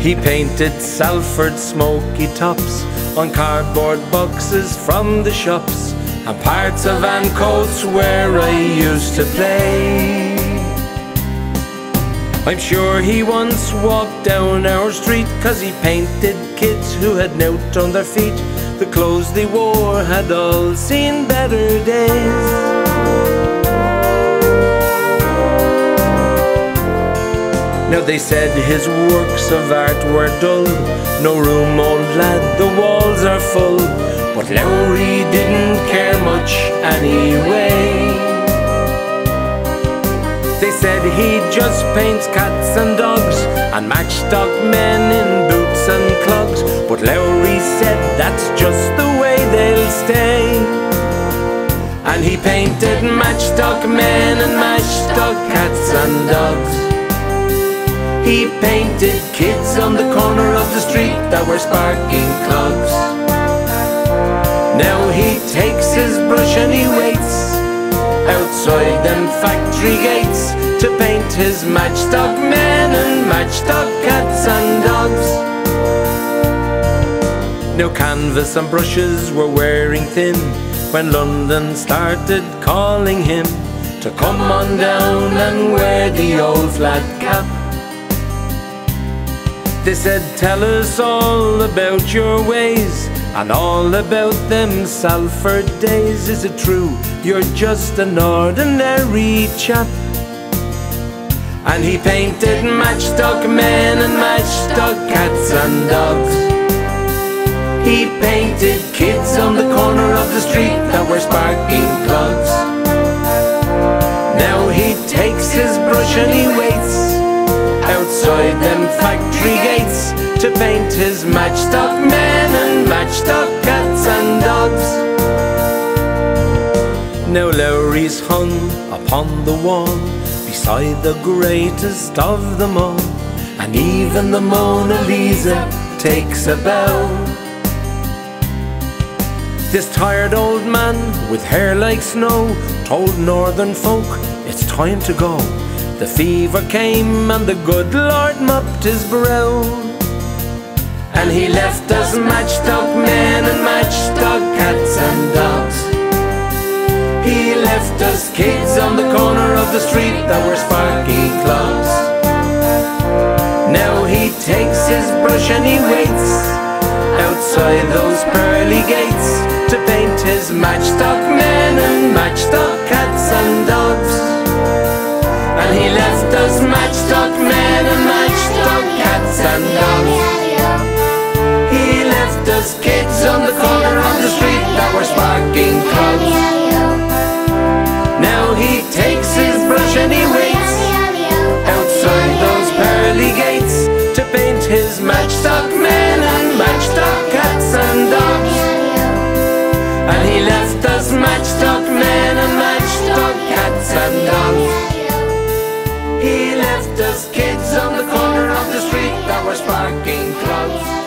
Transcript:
He painted Salford smoky tops on cardboard boxes from the shops and parts of Ancoats where I used to play. I'm sure he once walked down our street cause he painted kids who had knelt on their feet. The clothes they wore had all seen better days. Now they said his works of art were dull. No room, old lad, the walls are full. But Lowry didn't care much anyway. They said he just paints cats and dogs and matchstalk men in boots and clogs. But Lowry said that's just the way they'll stay. And he painted matchstalk men and matchstalk cats and dogs. He painted kids on the corner of the street that were sparking clogs. Now he takes his brush and he waits outside them factory gates to paint his matchstalk men and matchstalk cats and dogs. Now canvas and brushes were wearing thin when London started calling him to come on down and wear the old flat cap. They said, Tell us all about your ways and all about them Salford days. Is it true you're just an ordinary chap? And he painted matchstalk men and matchstalk cats and dogs. He painted kids on the corner outside them factory gates to paint his matchstalk men and matchstalk cats and dogs. Now Lowry's hung upon the wall beside the greatest of them all, and even the Mona Lisa takes a bow. This tired old man with hair like snow told northern folk it's time to go. The fever came and the good Lord mopped his brow. And he left us matchstalk men and matchstalk cats and dogs. He left us kids on the corner of the street that were sparky clogs. Now he takes his brush and he waits outside those pearly gates to paint his matchstalk to paint his matchstalk men and matchstalk cats and dogs. And he left us matchstalk men and matchstalk cats and dogs. He left us kids on the corner of the street that were sparking clogs.